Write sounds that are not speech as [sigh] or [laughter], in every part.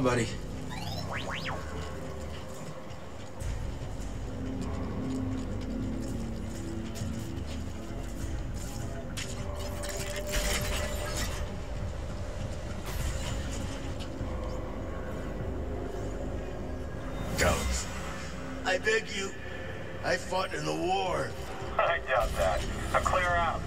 on, buddy? I beg you. I fought in the war. [laughs] I doubt that. Now clear out.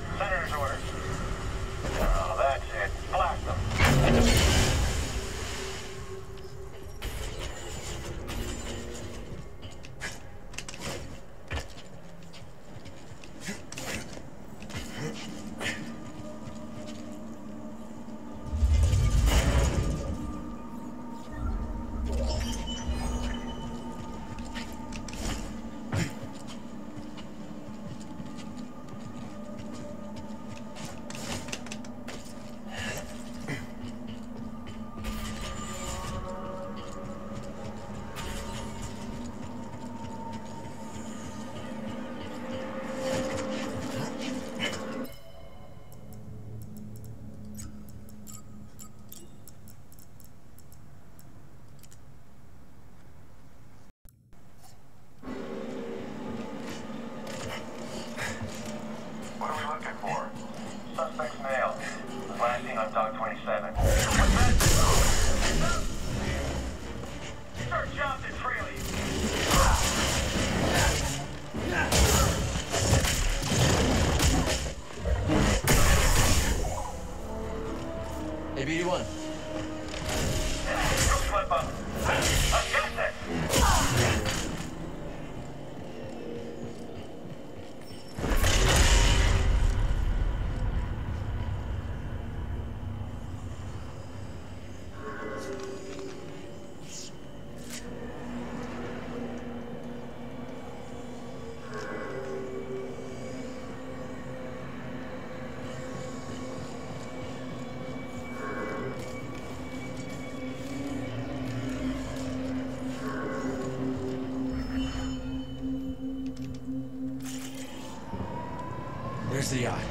There's the yacht.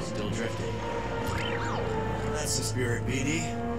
Still drifting. That's the spirit, BD.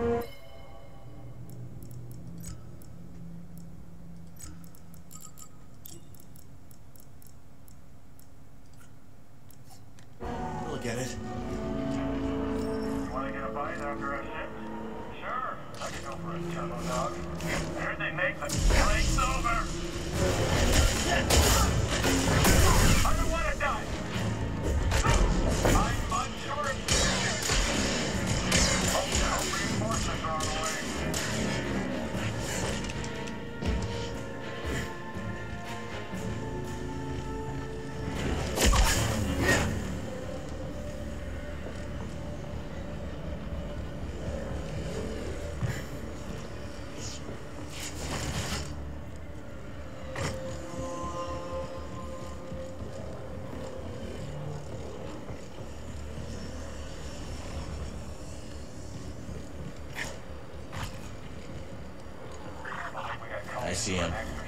I see him.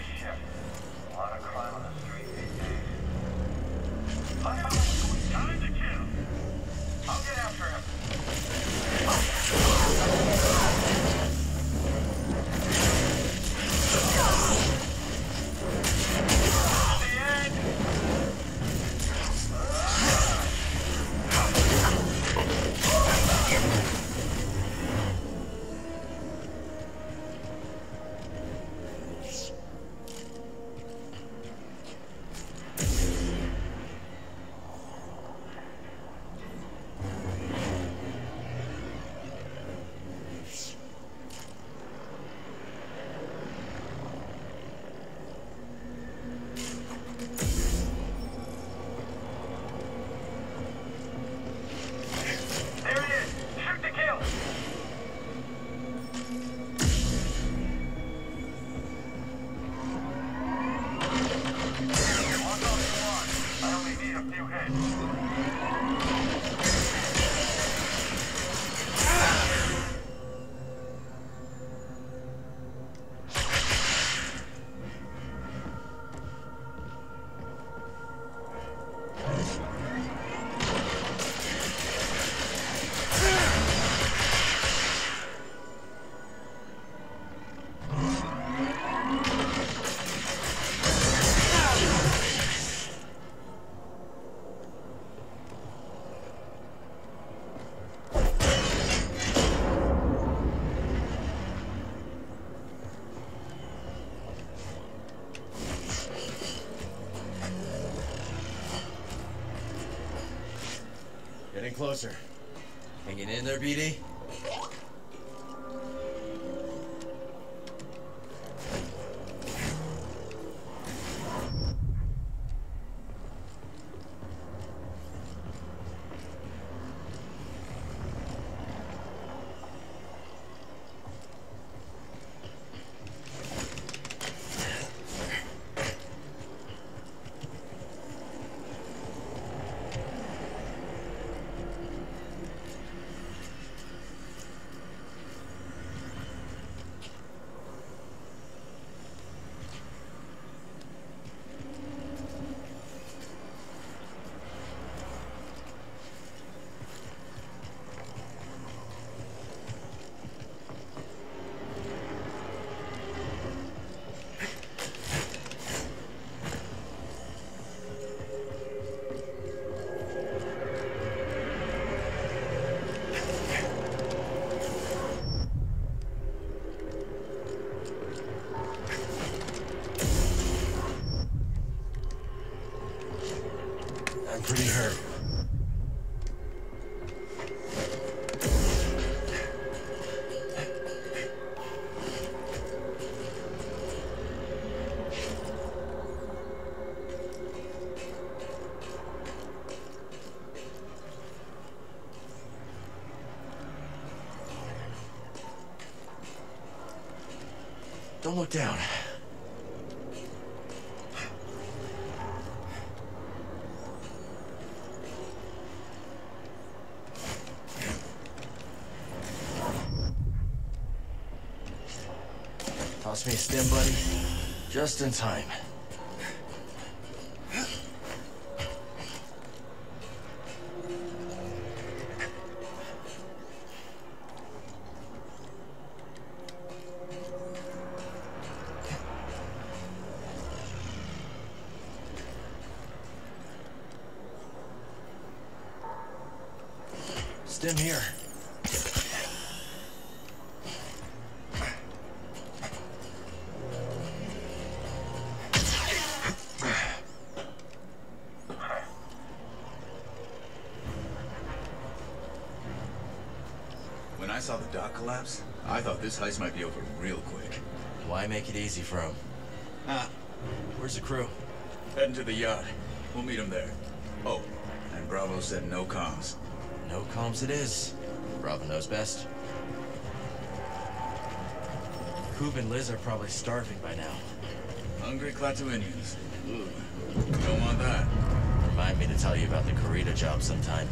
Closer. Hanging in there, BD? Don't look down. Toss me a stim, buddy. Just in time. Here. When I saw the dock collapse, I thought this heist might be over real quick. Why make it easy for him? Ah, Where's the crew? heading to the yacht. We'll meet him there. Oh, and Bravo said no comms. No comms it is. Bravo knows best. Coop and Liz are probably starving by now. Hungry Klatooinians. Ooh, don't want that. Remind me to tell you about the Corita job sometime.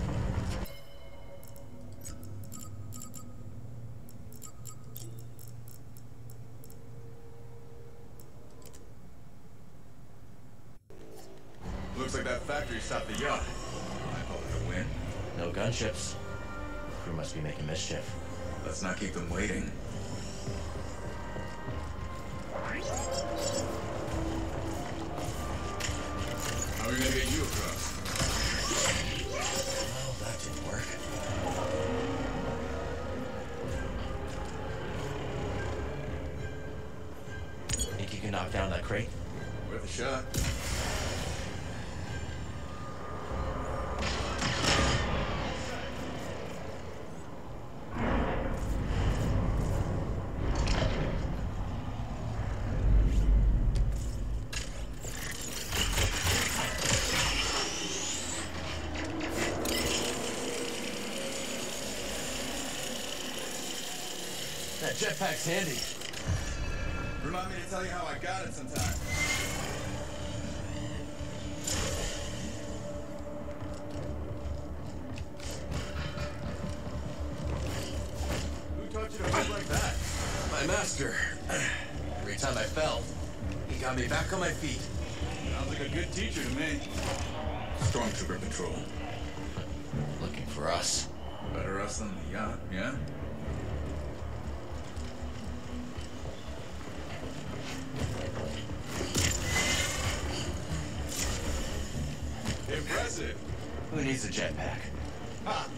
Let's not keep them waiting. How are we gonna get you across? Well, that didn't work. Think you can knock down that crate? Worth a shot. Jetpack's handy. Remind me to tell you how I got it sometime. Who taught you to fight like that? My master. Every time I fell, he got me back on my feet. Sounds like a good teacher to me. Stormtrooper patrol. Looking for us. Better us than the yacht, yeah? Needs a jetpack? Ha!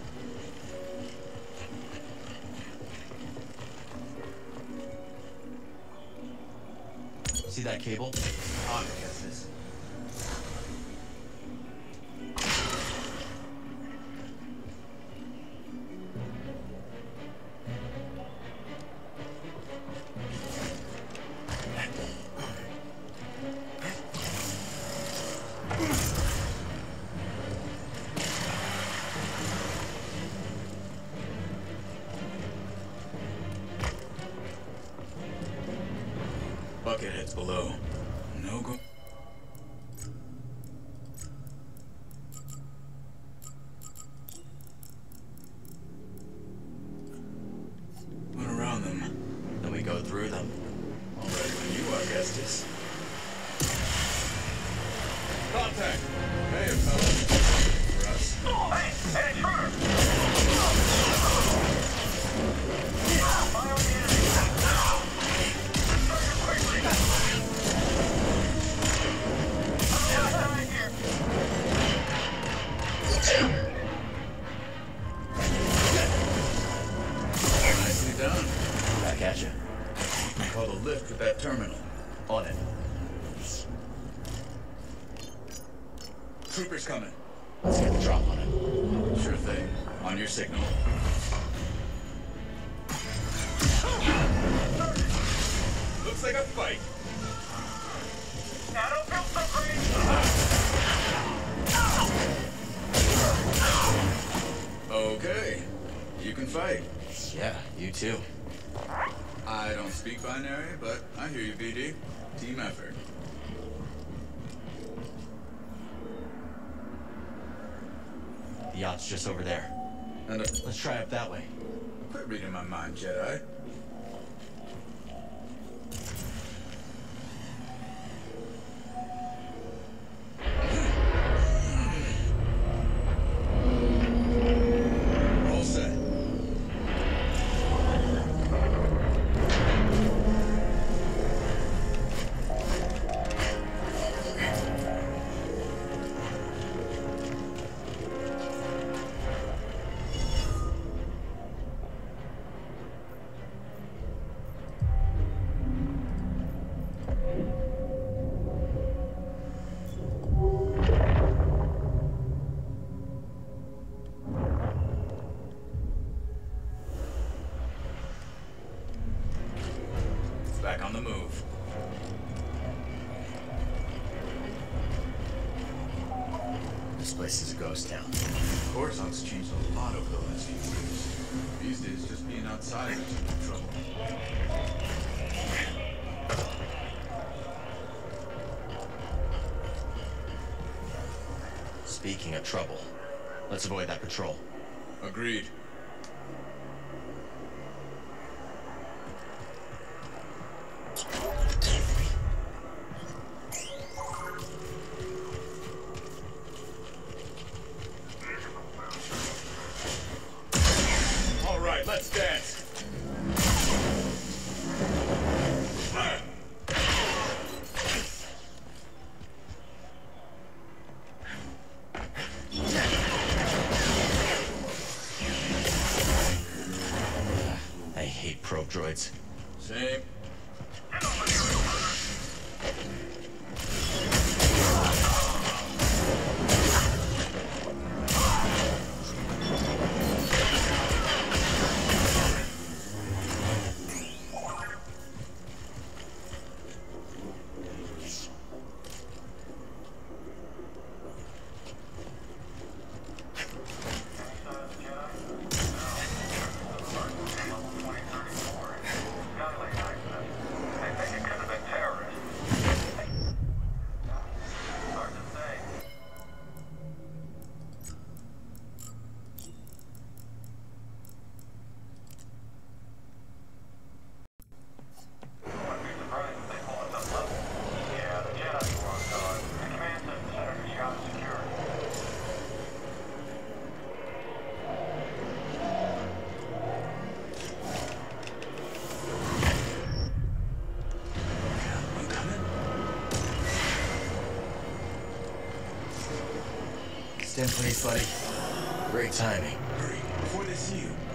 See that cable? Bucketheads below. No go. Went around them. Then we go through them. All right, when you are, Kestis. Contact! Hey. Troopers coming. Let's get the drop on it. Sure thing. On your signal. Looks like a fight. Now don't feel so crazy. Okay. You can fight. Yeah, you too. I don't speak binary, but I hear you, BD. Team effort. The yacht's just over there. And uh, Let's try up that way. quit reading my mind, Jedi. Trouble. Speaking of trouble, let's avoid that patrol. Agreed. Probe droids. Same. 10 please, buddy. Great timing. Hurry, before they see you.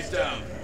Enemies down.